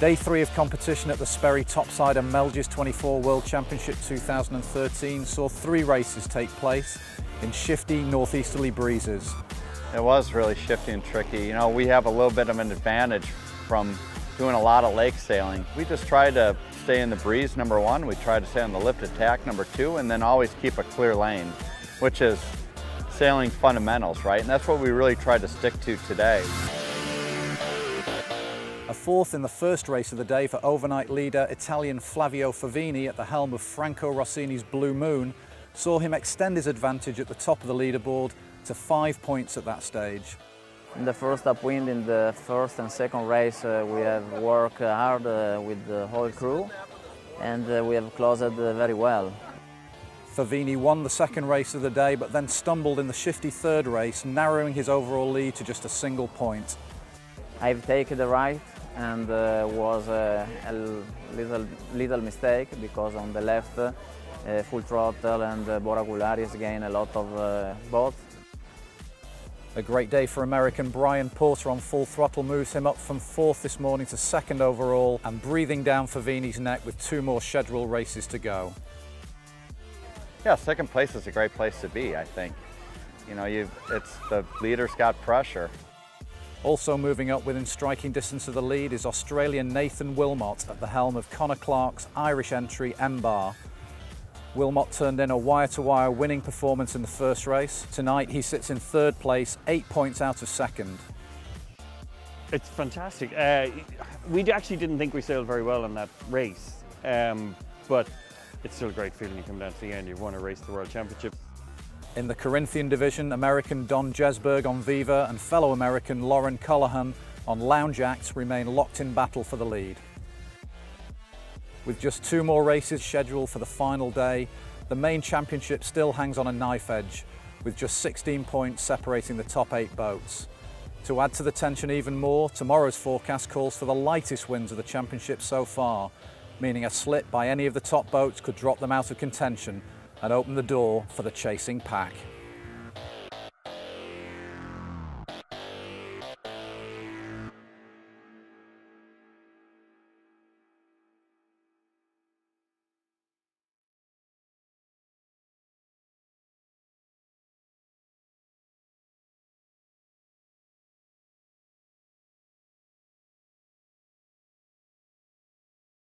Day three of competition at the Sperry Top-Sider Melges 24 World Championship 2013 saw three races take place in shifty northeasterly breezes. It was really shifty and tricky. You know, we have a little bit of an advantage from doing a lot of lake sailing. We just try to stay in the breeze, number one. We try to stay on the lifted tack, number two, and then always keep a clear lane, which is sailing fundamentals, right? And that's what we really tried to stick to today. A fourth in the first race of the day for overnight leader Italian Flavio Favini at the helm of Franco Rossini's Blu Moon saw him extend his advantage at the top of the leaderboard to five points at that stage. In the first upwind in the first and second race uh, we have worked hard uh, with the whole crew and uh, we have closed very well. Favini won the second race of the day but then stumbled in the shifty third race, narrowing his overall lead to just a single point. I've taken the right and uh, was uh, a little, little mistake because on the left uh, full throttle and uh, Bora Gulari's gain a lot of uh, both. A great day for American Brian Porter on full throttle moves him up from fourth this morning to second overall and breathing down Favini's neck with two more scheduled races to go. Yeah, second place is a great place to be, I think. You know, you it's the leader's got pressure. Also moving up within striking distance of the lead is Australian Nathan Wilmot at the helm of Conor Clarke's Irish entry Embarr. Wilmot turned in a wire-to-wire -wire winning performance in the first race. Tonight he sits in third place, eight points out of second. It's fantastic. Uh, we actually didn't think we sailed very well in that race, um, but it's still a great feeling you come down to the end. You've won a race the World Championship. In the Corinthian division, American Don Jesberg on Viva and fellow American Lauren Colohan on Lounge Act remain locked in battle for the lead. With just two more races scheduled for the final day, the main championship still hangs on a knife edge, with just 16 points separating the top eight boats. To add to the tension even more, tomorrow's forecast calls for the lightest winds of the championship so far, meaning a slip by any of the top boats could drop them out of contention and open the door for the chasing pack.